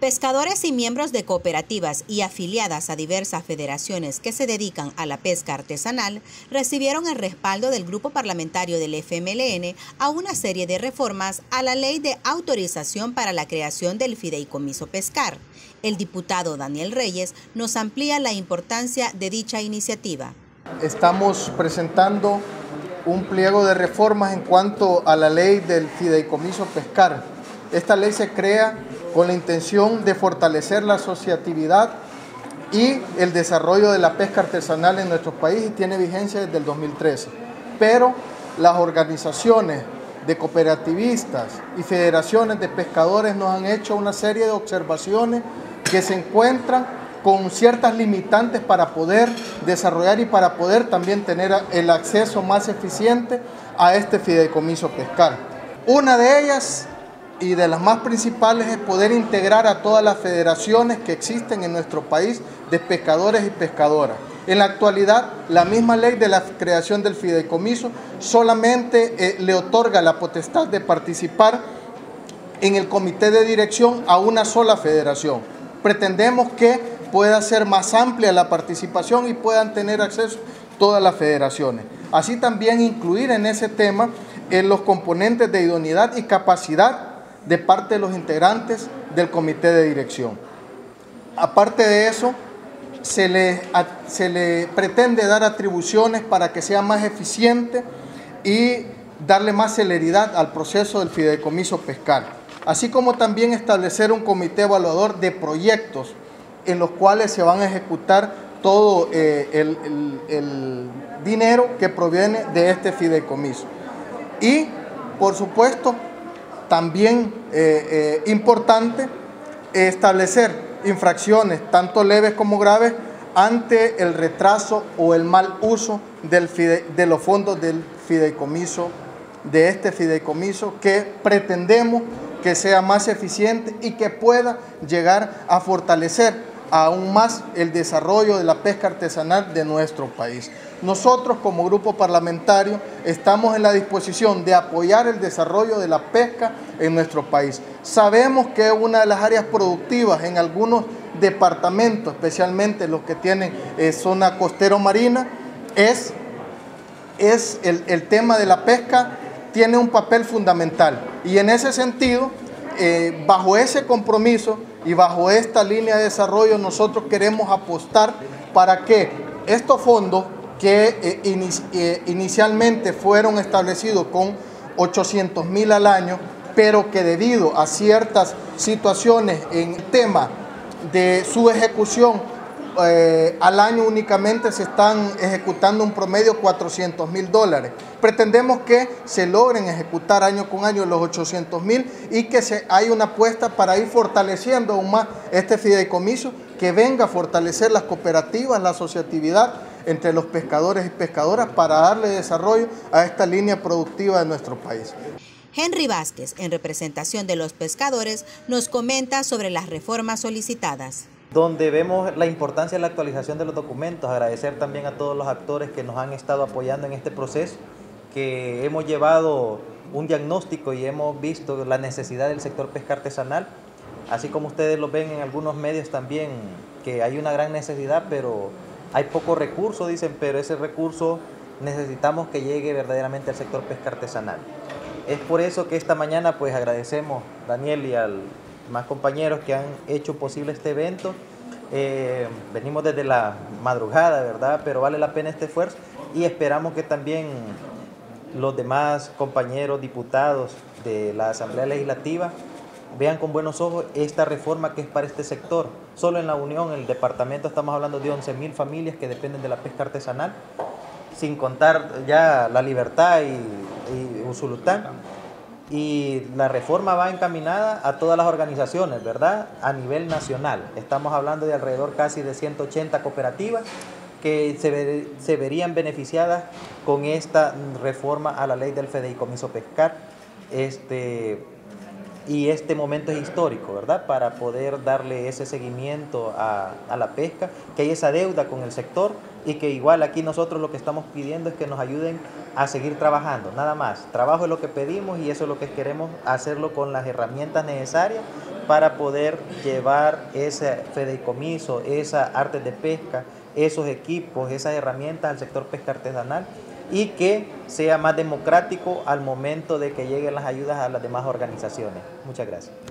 Pescadores y miembros de cooperativas y afiliadas a diversas federaciones que se dedican a la pesca artesanal recibieron el respaldo del grupo parlamentario del FMLN a una serie de reformas a la ley de autorización para la creación del fideicomiso pescar. El diputado Daniel Reyes nos amplía la importancia de dicha iniciativa. Estamos presentando un pliego de reformas en cuanto a la ley del fideicomiso pescar. Esta ley se crea con la intención de fortalecer la asociatividad y el desarrollo de la pesca artesanal en nuestro país y tiene vigencia desde el 2013. Pero las organizaciones de cooperativistas y federaciones de pescadores nos han hecho una serie de observaciones que se encuentran con ciertas limitantes para poder desarrollar y para poder también tener el acceso más eficiente a este fideicomiso pescar. Una de ellas y de las más principales es poder integrar a todas las federaciones que existen en nuestro país de pescadores y pescadoras. En la actualidad, la misma ley de la creación del fideicomiso solamente eh, le otorga la potestad de participar en el comité de dirección a una sola federación. Pretendemos que pueda ser más amplia la participación y puedan tener acceso todas las federaciones. Así también incluir en ese tema en los componentes de idoneidad y capacidad de parte de los integrantes del comité de dirección. Aparte de eso, se le, se le pretende dar atribuciones para que sea más eficiente y darle más celeridad al proceso del fideicomiso pescar, así como también establecer un comité evaluador de proyectos en los cuales se van a ejecutar todo eh, el, el dinero que proviene de este fideicomiso. Y, por supuesto, también eh, eh, importante establecer infracciones, tanto leves como graves, ante el retraso o el mal uso de los fondos del fideicomiso, de este fideicomiso, que pretendemos que sea más eficiente y que pueda llegar a fortalecer aún más el desarrollo de la pesca artesanal de nuestro país. Nosotros como grupo parlamentario estamos en la disposición de apoyar el desarrollo de la pesca en nuestro país. Sabemos que una de las áreas productivas en algunos departamentos, especialmente los que tienen eh, zona costero marina, es, es el, el tema de la pesca tiene un papel fundamental. Y en ese sentido, eh, bajo ese compromiso y bajo esta línea de desarrollo nosotros queremos apostar para que estos fondos que eh, eh, inicialmente fueron establecidos con 800 mil al año, pero que debido a ciertas situaciones en tema de su ejecución eh, al año únicamente se están ejecutando un promedio 400 mil dólares. Pretendemos que se logren ejecutar año con año los 800 mil y que se, una apuesta para ir fortaleciendo aún más este fideicomiso que venga a fortalecer las cooperativas, la asociatividad entre los pescadores y pescadoras para darle desarrollo a esta línea productiva de nuestro país. Henry Vázquez, en representación de los pescadores, nos comenta sobre las reformas solicitadas donde vemos la importancia de la actualización de los documentos, agradecer también a todos los actores que nos han estado apoyando en este proceso, que hemos llevado un diagnóstico y hemos visto la necesidad del sector pesca artesanal, así como ustedes lo ven en algunos medios también, que hay una gran necesidad, pero hay poco recurso, dicen, pero ese recurso necesitamos que llegue verdaderamente al sector pesca artesanal. Es por eso que esta mañana pues agradecemos, Daniel, y al más compañeros que han hecho posible este evento. Eh, venimos desde la madrugada, ¿verdad? Pero vale la pena este esfuerzo y esperamos que también los demás compañeros diputados de la Asamblea Legislativa vean con buenos ojos esta reforma que es para este sector. Solo en la Unión, en el departamento, estamos hablando de 11 mil familias que dependen de la pesca artesanal, sin contar ya la libertad y, y Usulután y la reforma va encaminada a todas las organizaciones, ¿verdad? A nivel nacional. Estamos hablando de alrededor casi de 180 cooperativas que se, verían beneficiadas con esta reforma a la ley del fideicomiso pescar. Este, y este momento es histórico, ¿verdad? Para poder darle ese seguimiento a, la pesca, que hay esa deuda con el sector y que igual aquí nosotros lo que estamos pidiendo es que nos ayuden a seguir trabajando, nada más. Trabajo es lo que pedimos y eso es lo que queremos hacerlo con las herramientas necesarias para poder llevar ese fideicomiso, esa arte de pesca, esos equipos, esas herramientas al sector pesca artesanal y que sea más democrático al momento de que lleguen las ayudas a las demás organizaciones. Muchas gracias.